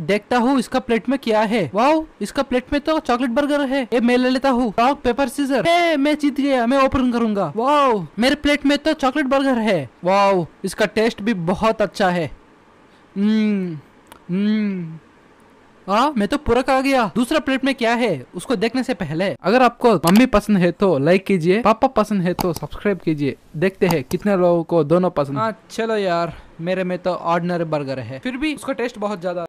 देखता हूँ इसका प्लेट में क्या है। वाओ इसका प्लेट में तो चॉकलेट बर्गर है। ये मैं ले लेता हूँ। Rock paper scissor. ए, मैं जीत गया मैं ओपन करूँगा। वाओ मेरे प्लेट में तो चॉकलेट बर्गर है। वाओ इसका टेस्ट भी बहुत अच्छा है। हम्म, हम्म। मैं तो पूरा आ गया। दूसरा प्लेट में क्या है उसको देखने से पहले। अगर आपको मम्मी पसंद है तो लाइक कीजिए पापा पसंद है तो सब्सक्राइब कीजिए। देखते हैं कितने लोगों को दोनों पसंद। हाँ चलो यार मेरे में तो ऑर्डिनरी बर्गर है। फिर भी उसका टेस्ट बहुत ज़्यादा